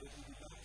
possibilidade